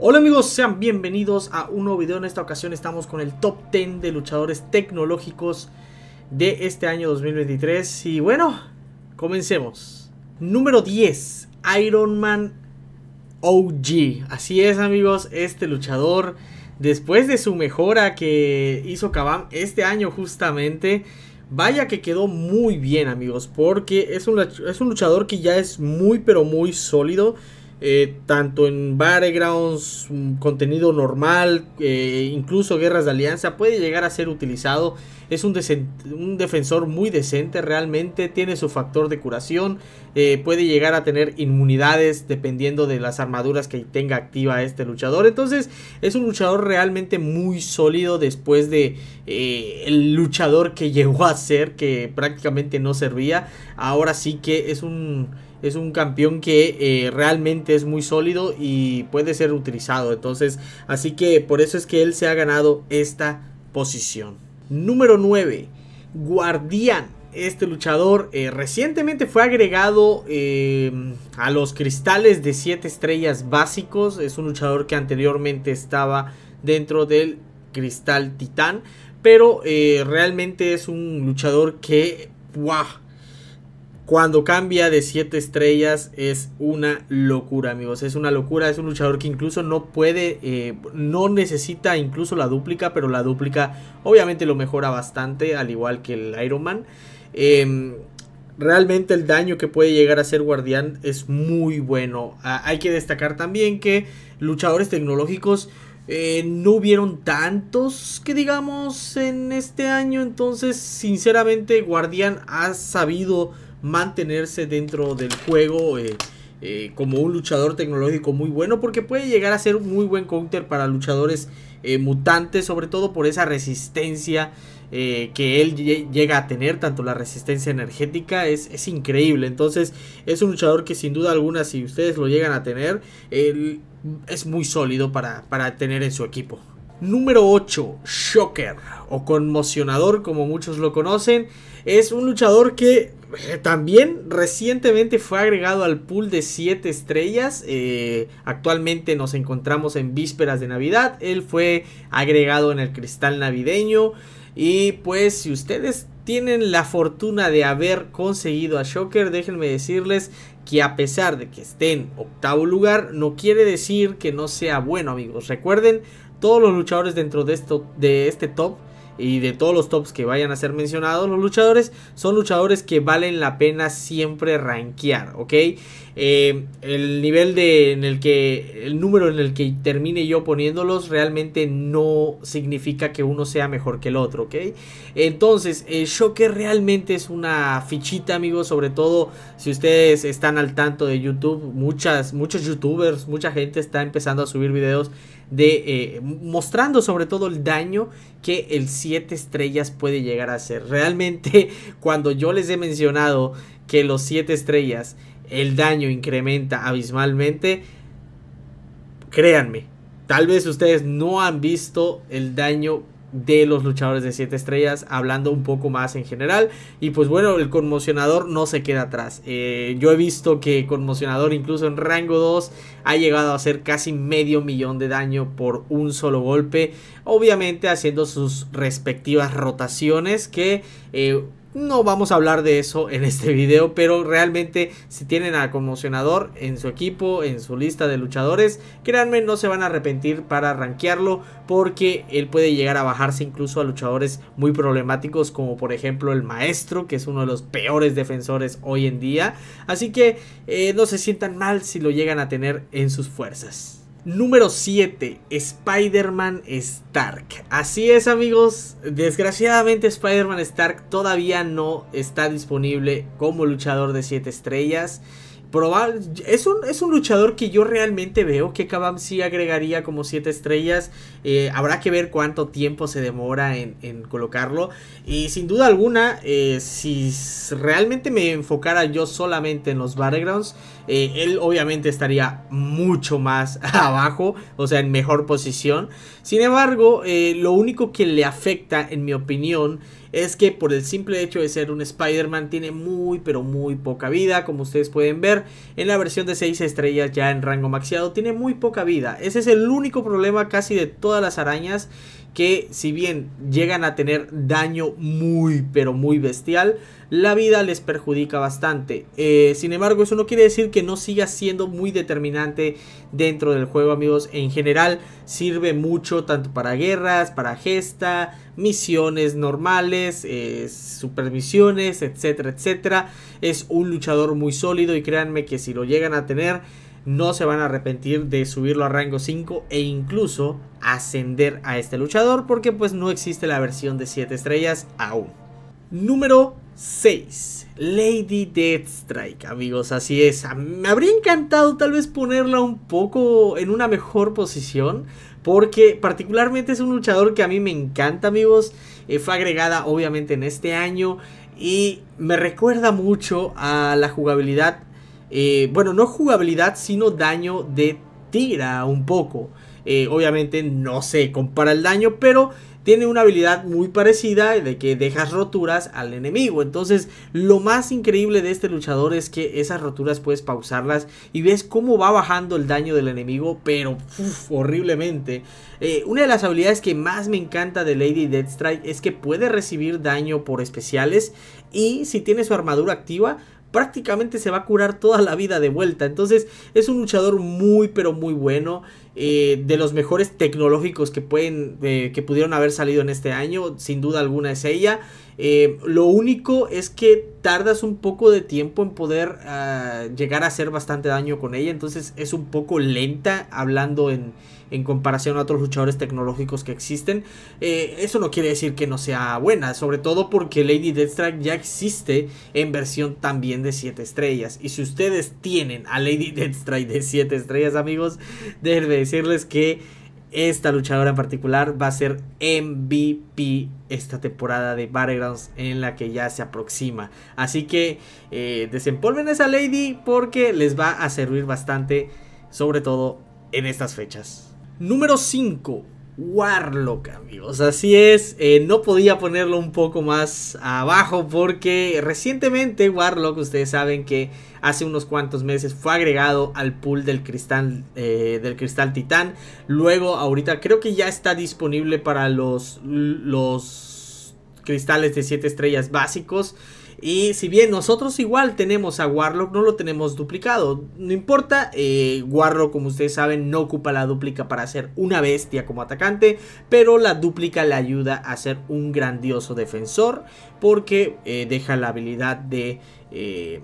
Hola amigos, sean bienvenidos a un nuevo video. En esta ocasión estamos con el top 10 de luchadores tecnológicos de este año 2023. Y bueno, comencemos. Número 10, Iron Man OG. Así es amigos, este luchador, después de su mejora que hizo Kabam este año justamente, vaya que quedó muy bien amigos, porque es un, es un luchador que ya es muy pero muy sólido. Eh, tanto en Battlegrounds, mm, contenido normal, eh, incluso guerras de alianza, puede llegar a ser utilizado. Es un, un defensor muy decente realmente, tiene su factor de curación, eh, puede llegar a tener inmunidades dependiendo de las armaduras que tenga activa este luchador. Entonces es un luchador realmente muy sólido después de el luchador que llegó a ser, que prácticamente no servía. Ahora sí que es un es un campeón que eh, realmente es muy sólido y puede ser utilizado. Entonces, así que por eso es que él se ha ganado esta posición. Número 9. Guardián. Este luchador eh, recientemente fue agregado eh, a los cristales de 7 estrellas básicos. Es un luchador que anteriormente estaba dentro del cristal titán. Pero realmente es un luchador que... Cuando cambia de 7 estrellas es una locura, amigos. Es una locura. Es un luchador que incluso no puede, eh, no necesita incluso la dúplica, pero la dúplica obviamente lo mejora bastante, al igual que el Iron Man. Em, realmente el daño que puede llegar a ser guardián es muy bueno. Hay que destacar también que luchadores tecnológicos eh, no hubieron tantos que digamos en este año. Entonces, sinceramente, guardián ha sabido mantenerse dentro del juego eh, eh, como un luchador tecnológico muy bueno porque puede llegar a ser un muy buen counter para luchadores eh, mutantes, sobre todo por esa resistencia que él llega a tener, tanto la resistencia energética es, es, increíble. Entonces es un luchador que sin duda alguna, si ustedes lo llegan a tener, es muy sólido para, para tener en su equipo. Número 8, Shocker o conmocionador como muchos lo conocen. Es un luchador que eh, también recientemente fue agregado al pool de 7 estrellas. Eh, actualmente nos encontramos en vísperas de Navidad. Él fue agregado en el cristal navideño. Y pues si ustedes tienen la fortuna de haber conseguido a Shocker, déjenme decirles que a pesar de que esté en octavo lugar, no quiere decir que no sea bueno amigos. Recuerden, todos los luchadores dentro de, esto, de este top y de todos los tops que vayan a ser mencionados, los luchadores son luchadores que valen la pena siempre rankear, ¿ok? Eh, el nivel de en el que el número en el que termine yo poniéndolos realmente no significa que uno sea mejor que el otro, ¿ok? Entonces, el Shocker realmente es una fichita, amigos, sobre todo si ustedes están al tanto de YouTube, muchas, muchos youtubers, mucha gente está empezando a subir videos de eh, mostrando sobre todo el daño que el 7 estrellas puede llegar a hacer. Realmente cuando yo les he mencionado que los 7 estrellas el daño incrementa abismalmente, créanme, tal vez ustedes no han visto el daño de los luchadores de 7 estrellas, hablando un poco más en general. Y pues bueno, el conmocionador no se queda atrás. Eh, yo he visto que conmocionador incluso en rango 2 ha llegado a hacer casi medio millón de daño por un solo golpe. Obviamente haciendo sus respectivas rotaciones que... Eh, no vamos a hablar de eso en este video, pero realmente si tienen a conmocionador en su equipo, en su lista de luchadores, créanme, no se van a arrepentir para rankearlo porque él puede llegar a bajarse incluso a luchadores muy problemáticos como por ejemplo el maestro, que es uno de los peores defensores hoy en día. Así que eh, no se sientan mal si lo llegan a tener en sus fuerzas. Número 7, Spider-Man Stark. Así es amigos, desgraciadamente Spider-Man Stark todavía no está disponible como luchador de 7 estrellas es, un, es un luchador que yo realmente veo que Kabam sí agregaría como 7 estrellas. Eh, habrá que ver cuánto tiempo se demora en, colocarlo. Y sin duda alguna, eh, si realmente me enfocara yo solamente en los Battlegrounds, eh, él obviamente estaría mucho más abajo, o sea, en mejor posición. Sin embargo, lo único que le afecta, en mi opinión, es que por el simple hecho de ser un Spider-Man tiene muy pero muy poca vida, como ustedes pueden ver en la versión de 6 estrellas ya en rango maxiado tiene muy poca vida. Ese es el único problema casi de todas las arañas que si bien llegan a tener daño muy pero muy bestial, la vida les perjudica bastante. Eh, sin embargo, eso no quiere decir que no siga siendo muy determinante dentro del juego, amigos. En general, sirve mucho tanto para guerras, para gesta, misiones normales, eh, supermisiones, etcétera, etcétera. Es un luchador muy sólido y créanme que si lo llegan a tener no se van a arrepentir de subirlo a rango 5 e incluso ascender a este luchador porque pues no existe la versión de 7 estrellas aún. Número 6. Lady Deathstrike, amigos, así es. Me habría encantado tal vez ponerla un poco en una mejor posición. Porque particularmente es un luchador que a mí me encanta, amigos. Eh, fue agregada obviamente en este año. Y me recuerda mucho a la jugabilidad. Eh, bueno, no jugabilidad, sino daño de tira un poco. Eh, obviamente no se compara el daño, pero tiene una habilidad muy parecida de que dejas roturas al enemigo. Entonces, lo más increíble de este luchador es que esas roturas puedes pausarlas y ves cómo va bajando el daño del enemigo, pero horriblemente. Eh, una de las habilidades que más me encanta de Lady Deathstrike es que puede recibir daño por especiales y si tiene su armadura activa prácticamente se va a curar toda la vida de vuelta. Entonces es un luchador muy pero muy bueno. Eh, de los mejores tecnológicos que pueden eh, que pudieron haber salido en este año. Sin duda alguna es ella. Eh, lo único es que tardas un poco de tiempo en poder ah, llegar a hacer bastante daño con ella. Entonces es un poco lenta hablando en en comparación a otros luchadores tecnológicos que existen. Eso no quiere decir que no sea buena, sobre todo porque Lady Deathstrike ya existe en versión también de 7 estrellas. Y si ustedes tienen a Lady Deathstrike de 7 estrellas, amigos, déjenme decirles que esta luchadora en particular va a ser MVP esta temporada de Battlegrounds en la que ya se aproxima. Así que eh, desempolven esa Lady porque les va a servir bastante, sobre todo en estas fechas. Número 5. Warlock, amigos. Así es, eh, no podía ponerlo un poco más abajo porque recientemente Warlock, ustedes saben que hace unos cuantos meses fue agregado al pool del cristal, eh, del cristal titán. Luego, ahorita creo que ya está disponible para los, los cristales de 7 estrellas básicos. Y si bien nosotros igual tenemos a Warlock, no lo tenemos duplicado. No importa, eh, Warlock, como ustedes saben, no ocupa la duplica para ser una bestia como atacante. Pero la duplica le ayuda a ser un grandioso defensor. Porque eh, deja la habilidad de... Eh,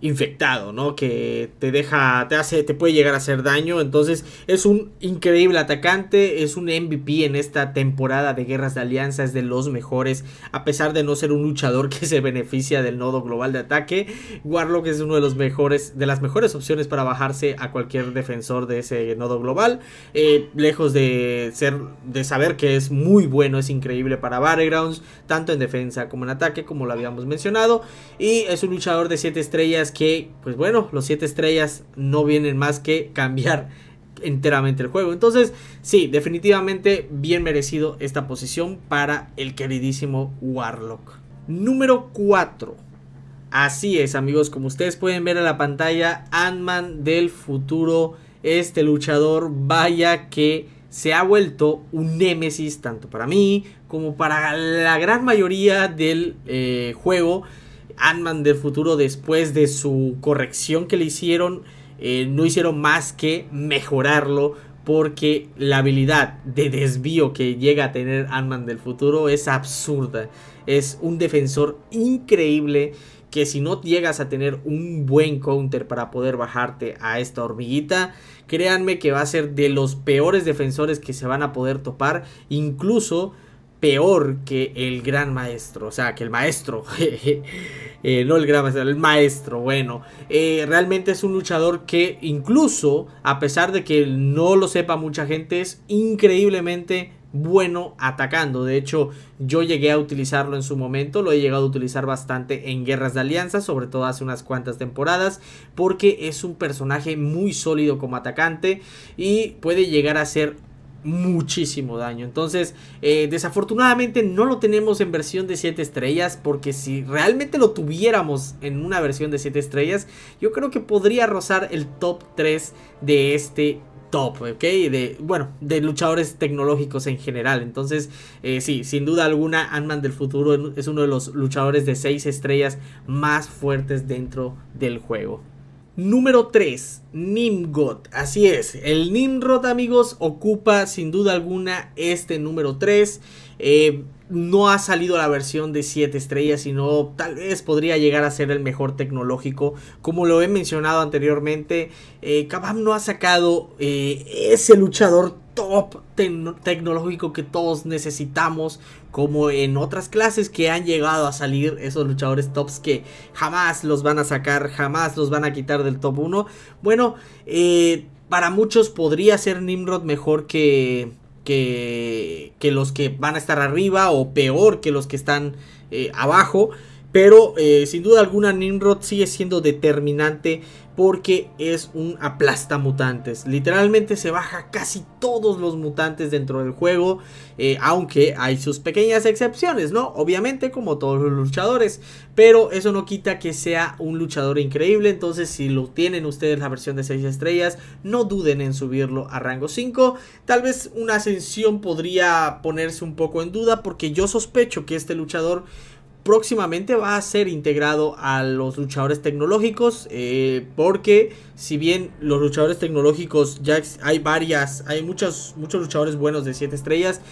infectado, ¿no? Que te deja, te hace, te puede llegar a hacer daño. Entonces es un increíble atacante, es un MVP en esta temporada de Guerras de Alianza, es de los mejores, a pesar de no ser un luchador que se beneficia del nodo global de ataque. Warlock es uno de los mejores, de las mejores opciones para bajarse a cualquier defensor de ese nodo global. Eh, lejos de ser, de saber que es muy bueno, es increíble para Battlegrounds, tanto en defensa como en ataque, como lo habíamos mencionado. Y es un luchador de 7 estrellas que, pues bueno, los 7 estrellas no vienen más que cambiar enteramente el juego. Entonces, sí, definitivamente bien merecido esta posición para el queridísimo Warlock. Número 4. Así es, amigos, como ustedes pueden ver en la pantalla, Ant-Man del futuro, este luchador, vaya que se ha vuelto un némesis tanto para mí como para la gran mayoría del eh, juego. Ant-Man del futuro después de su corrección que le hicieron, eh, no hicieron más que mejorarlo porque la habilidad de desvío que llega a tener Ant-Man del futuro es absurda. Es un defensor increíble que si no llegas a tener un buen counter para poder bajarte a esta hormiguita, créanme que va a ser de los peores defensores que se van a poder topar, incluso peor que el gran maestro, o sea, que el maestro, eh, no el gran maestro, el maestro, bueno, eh, realmente es un luchador que incluso, a pesar de que no lo sepa mucha gente, es increíblemente bueno atacando. De hecho, yo llegué a utilizarlo en su momento, lo he llegado a utilizar bastante en guerras de alianza, sobre todo hace unas cuantas temporadas, porque es un personaje muy sólido como atacante y puede llegar a ser muchísimo daño. Entonces, eh, desafortunadamente no lo tenemos en versión de 7 estrellas. Porque si realmente lo tuviéramos en una versión de 7 estrellas, yo creo que podría rozar el top 3 de este top, ¿ok? De, bueno, de luchadores tecnológicos en general. Entonces, eh, sí, sin duda alguna, Ant-Man del futuro es uno de los luchadores de 6 estrellas más fuertes dentro del juego. Número 3, Nimrod. Así es, el Nimrod, amigos, ocupa sin duda alguna este número 3. Eh, no ha salido la versión de 7 estrellas, sino tal vez podría llegar a ser el mejor tecnológico. Como lo he mencionado anteriormente, eh, Kabam no ha sacado eh, ese luchador top tecnológico que todos necesitamos, como en otras clases que han llegado a salir esos luchadores tops que jamás los van a sacar, jamás los van a quitar del top 1. Bueno, eh, para muchos podría ser Nimrod mejor que, que, que, los que van a estar arriba o peor que los que están eh, abajo. Pero eh, sin duda alguna Nimrod sigue siendo determinante porque es un aplasta mutantes. Literalmente se baja casi todos los mutantes dentro del juego. Eh, aunque hay sus pequeñas excepciones, ¿no? Obviamente como todos los luchadores. Pero eso no quita que sea un luchador increíble. Entonces si lo tienen ustedes la versión de 6 estrellas, no duden en subirlo a rango 5. Tal vez una ascensión podría ponerse un poco en duda porque yo sospecho que este luchador próximamente va a ser integrado a los luchadores tecnológicos eh, porque si bien los luchadores tecnológicos ya hay varias hay muchos muchos luchadores buenos de 7 estrellas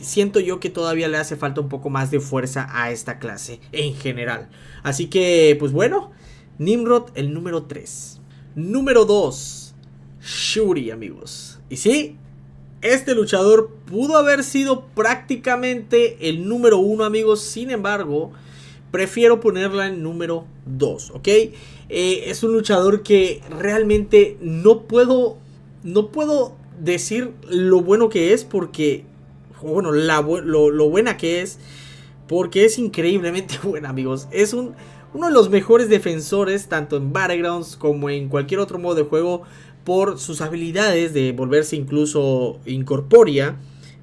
siento yo que todavía le hace falta un poco más de fuerza a esta clase en general. Así que pues bueno Nimrod el número 3 número 2 Shuri amigos. Y sí este luchador pudo haber sido prácticamente el número uno, amigos. Sin embargo, prefiero ponerla en número 2, ¿ok? Eh, es un luchador que realmente no puedo, no puedo decir lo bueno que es porque, bueno, lo, lo, buena que es, porque es increíblemente buena, amigos. Es un, uno de los mejores defensores, tanto en Battlegrounds como en cualquier otro modo de juego por sus habilidades de volverse incluso incorpórea,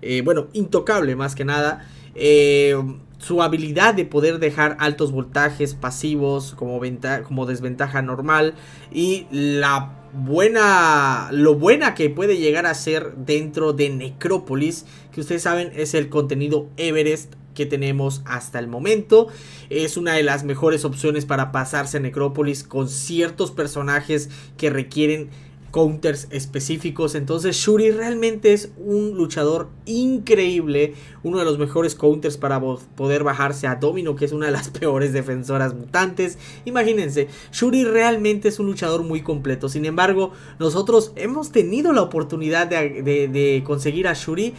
eh, bueno, intocable más que nada, eh, su habilidad de poder dejar altos voltajes pasivos como, como desventaja normal y la buena lo buena que puede llegar a ser dentro de Necrópolis que ustedes saben es el contenido Everest que tenemos hasta el momento. Es una de las mejores opciones para pasarse a Necrópolis con ciertos personajes que requieren counters específicos. Entonces Shuri realmente es un luchador increíble. Uno de los mejores counters para poder bajarse a Domino, que es una de las peores defensoras mutantes. Imagínense, Shuri realmente es un luchador muy completo. Sin embargo, nosotros hemos tenido la oportunidad de, de conseguir a Shuri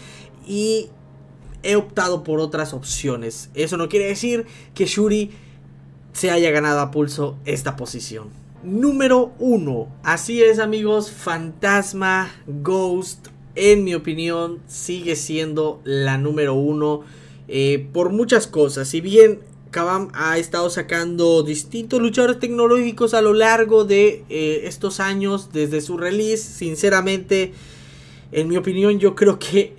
y he optado por otras opciones. Eso no quiere decir que Shuri se haya ganado a pulso esta posición número uno. Así es amigos, Fantasma Ghost, en mi opinión, sigue siendo la número uno eh, por muchas cosas. Si bien Kabam ha estado sacando distintos luchadores tecnológicos a lo largo de eh, estos años, desde su release, sinceramente, en mi opinión, yo creo que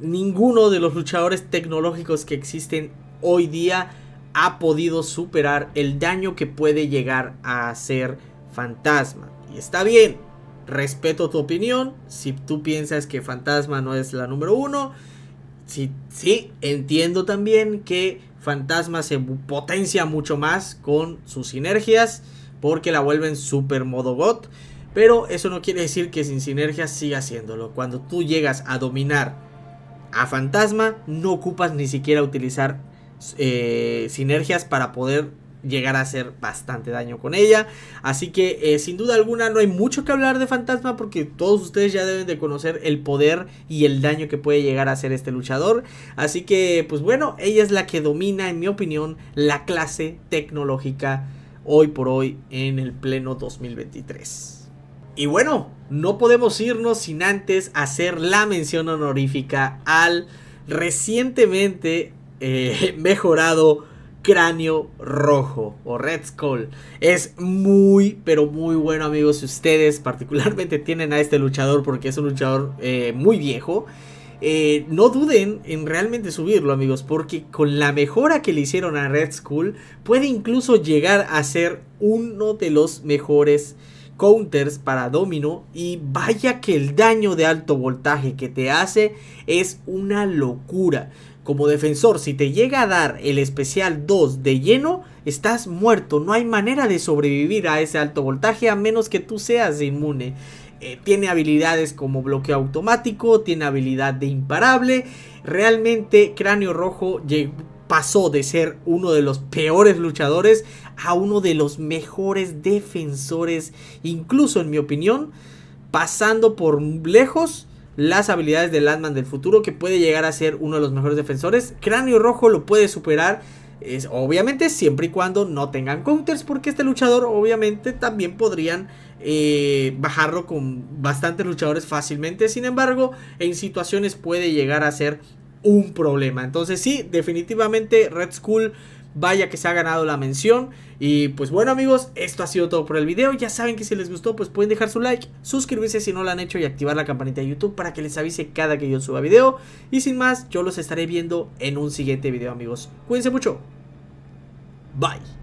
ninguno de los luchadores tecnológicos que existen hoy día ha podido superar el daño que puede llegar a hacer Fantasma. Y está bien, respeto tu opinión. Si tú piensas que Fantasma no es la número uno, sí, sí, entiendo también que Fantasma se potencia mucho más con sus sinergias porque la vuelven super modo God. Pero eso no quiere decir que sin sinergias siga haciéndolo. Cuando tú llegas a dominar a Fantasma, no ocupas ni siquiera utilizar eh, sinergias para poder llegar a hacer bastante daño con ella. Así que eh, sin duda alguna no hay mucho que hablar de Fantasma porque todos ustedes ya deben de conocer el poder y el daño que puede llegar a hacer este luchador. Así que pues bueno, ella es la que domina en mi opinión la clase tecnológica hoy por hoy en el pleno 2023. Y bueno, no podemos irnos sin antes hacer la mención honorífica al recientemente eh, mejorado Cráneo Rojo o Red Skull. Es muy, pero muy bueno amigos. Si ustedes particularmente tienen a este luchador porque es un luchador eh, muy viejo. Eh, no duden en realmente subirlo amigos porque con la mejora que le hicieron a Red Skull puede incluso llegar a ser uno de los mejores counters para Domino y vaya que el daño de alto voltaje que te hace es una locura. Como defensor, si te llega a dar el especial 2 de lleno, estás muerto. No hay manera de sobrevivir a ese alto voltaje a menos que tú seas inmune. Eh, tiene habilidades como bloqueo automático, tiene habilidad de imparable. Realmente Cráneo Rojo pasó de ser uno de los peores luchadores a uno de los mejores defensores, incluso en mi opinión, pasando por lejos las habilidades de Landman del futuro, que puede llegar a ser uno de los mejores defensores. Cráneo Rojo lo puede superar. Es, obviamente siempre y cuando no tengan counters porque este luchador obviamente también podrían eh, bajarlo con bastantes luchadores fácilmente sin embargo en situaciones puede llegar a ser un problema entonces sí definitivamente Red Skull Vaya que se ha ganado la mención. Y pues bueno amigos, esto ha sido todo por el video. Ya saben que si les gustó pues pueden dejar su like, suscribirse si no lo han hecho y activar la campanita de YouTube para que les avise cada que yo suba video. Y sin más, yo los estaré viendo en un siguiente video amigos. Cuídense mucho. Bye.